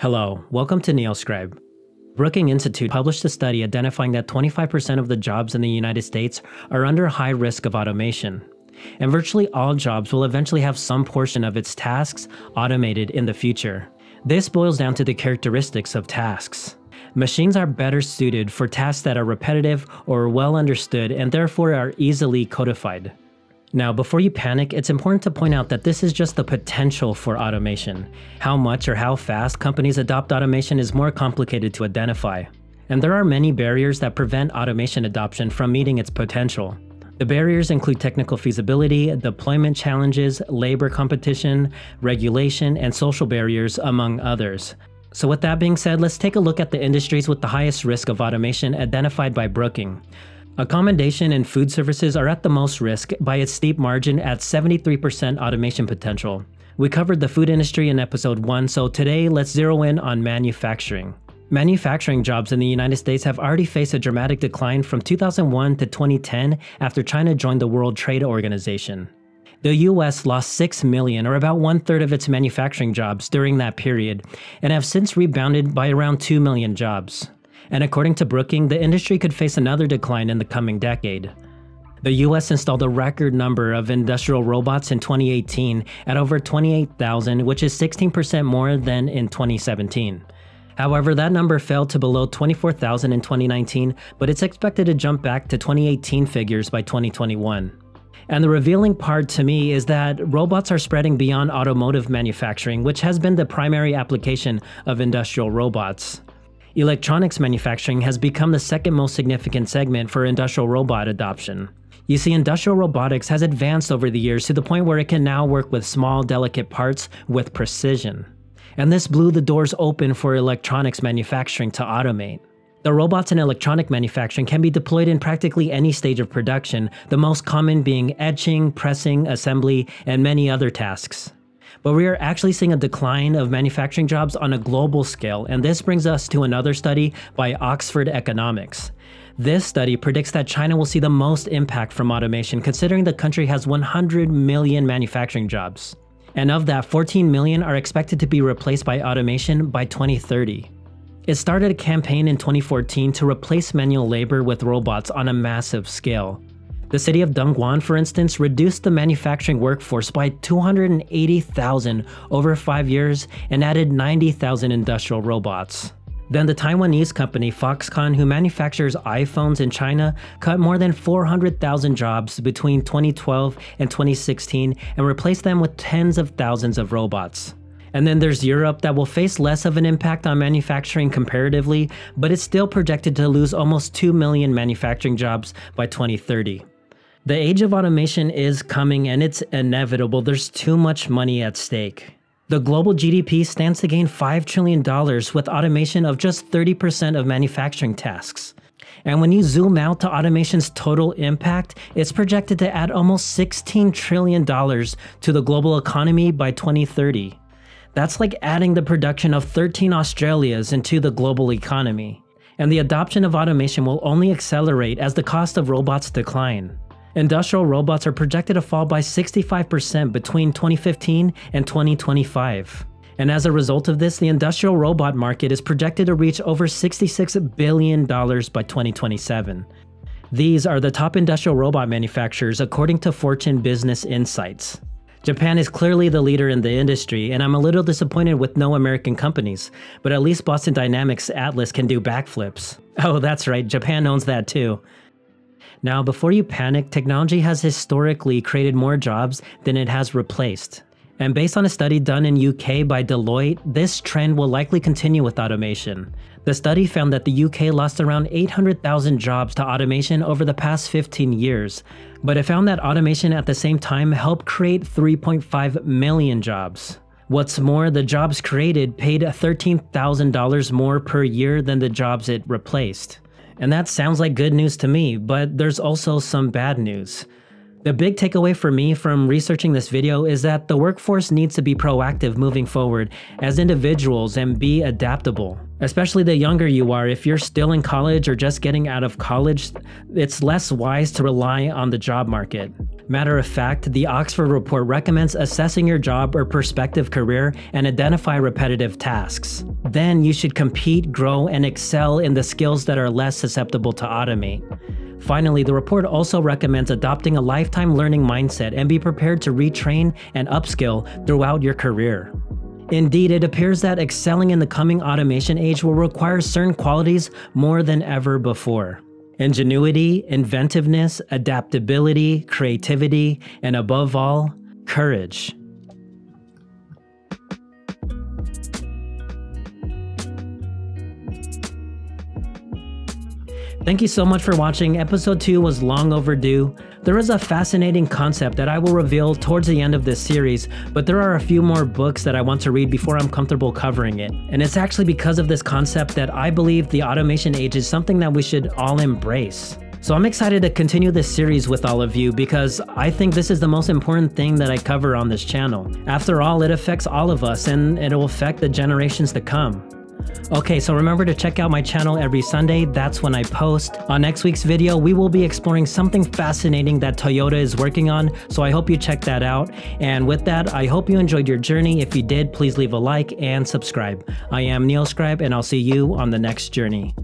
Hello, welcome to NeoScribe. Brookings Institute published a study identifying that 25% of the jobs in the United States are under high risk of automation. And virtually all jobs will eventually have some portion of its tasks automated in the future. This boils down to the characteristics of tasks. Machines are better suited for tasks that are repetitive or well understood and therefore are easily codified. Now, before you panic, it's important to point out that this is just the potential for automation. How much or how fast companies adopt automation is more complicated to identify. And there are many barriers that prevent automation adoption from meeting its potential. The barriers include technical feasibility, deployment challenges, labor competition, regulation, and social barriers, among others. So with that being said, let's take a look at the industries with the highest risk of automation identified by Brookings. Accommodation and food services are at the most risk by its steep margin at 73% automation potential. We covered the food industry in episode 1, so today let's zero in on manufacturing. Manufacturing jobs in the United States have already faced a dramatic decline from 2001 to 2010 after China joined the World Trade Organization. The US lost 6 million, or about one third of its manufacturing jobs during that period, and have since rebounded by around 2 million jobs and according to Brookings, the industry could face another decline in the coming decade. The US installed a record number of industrial robots in 2018 at over 28,000, which is 16% more than in 2017. However, that number fell to below 24,000 in 2019, but it's expected to jump back to 2018 figures by 2021. And the revealing part to me is that robots are spreading beyond automotive manufacturing, which has been the primary application of industrial robots. Electronics manufacturing has become the second most significant segment for industrial robot adoption. You see, industrial robotics has advanced over the years to the point where it can now work with small, delicate parts with precision. And this blew the doors open for electronics manufacturing to automate. The robots in electronic manufacturing can be deployed in practically any stage of production, the most common being etching, pressing, assembly, and many other tasks. But we are actually seeing a decline of manufacturing jobs on a global scale, and this brings us to another study by Oxford Economics. This study predicts that China will see the most impact from automation considering the country has 100 million manufacturing jobs. And of that, 14 million are expected to be replaced by automation by 2030. It started a campaign in 2014 to replace manual labor with robots on a massive scale. The city of Dongguan, for instance, reduced the manufacturing workforce by 280,000 over five years and added 90,000 industrial robots. Then the Taiwanese company Foxconn, who manufactures iPhones in China, cut more than 400,000 jobs between 2012 and 2016 and replaced them with tens of thousands of robots. And then there's Europe that will face less of an impact on manufacturing comparatively, but it's still projected to lose almost 2 million manufacturing jobs by 2030. The age of automation is coming and it's inevitable. There's too much money at stake. The global GDP stands to gain $5 trillion with automation of just 30% of manufacturing tasks. And when you zoom out to automation's total impact, it's projected to add almost $16 trillion to the global economy by 2030. That's like adding the production of 13 Australias into the global economy. And the adoption of automation will only accelerate as the cost of robots decline. Industrial robots are projected to fall by 65% between 2015 and 2025. And as a result of this, the industrial robot market is projected to reach over $66 billion by 2027. These are the top industrial robot manufacturers according to Fortune Business Insights. Japan is clearly the leader in the industry, and I'm a little disappointed with no American companies, but at least Boston Dynamics Atlas can do backflips. Oh, that's right, Japan owns that too. Now, before you panic, technology has historically created more jobs than it has replaced. And based on a study done in UK by Deloitte, this trend will likely continue with automation. The study found that the UK lost around 800,000 jobs to automation over the past 15 years, but it found that automation at the same time helped create 3.5 million jobs. What's more, the jobs created paid $13,000 more per year than the jobs it replaced. And that sounds like good news to me, but there's also some bad news. The big takeaway for me from researching this video is that the workforce needs to be proactive moving forward as individuals and be adaptable. Especially the younger you are, if you're still in college or just getting out of college, it's less wise to rely on the job market. Matter of fact, the Oxford report recommends assessing your job or prospective career and identify repetitive tasks. then you should compete, grow, and excel in the skills that are less susceptible to automate. Finally, the report also recommends adopting a lifetime learning mindset and be prepared to retrain and upskill throughout your career. Indeed, it appears that excelling in the coming automation age will require certain qualities more than ever before. Ingenuity, inventiveness, adaptability, creativity, and above all, courage. Thank you so much for watching. Episode 2 was long overdue. There is a fascinating concept that I will reveal towards the end of this series, but there are a few more books that I want to read before I'm comfortable covering it. And it's actually because of this concept that I believe the automation age is something that we should all embrace. So I'm excited to continue this series with all of you because I think this is the most important thing that I cover on this channel. After all, it affects all of us and it will affect the generations to come. Okay, so remember to check out my channel every Sunday, that's when I post. On next week's video, we will be exploring something fascinating that Toyota is working on, so I hope you check that out. And with that, I hope you enjoyed your journey. If you did, please leave a like and subscribe. I am NeoScribe, and I'll see you on the next journey.